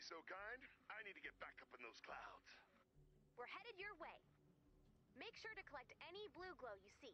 be so kind. I need to get back up in those clouds. We're headed your way. Make sure to collect any blue glow you see.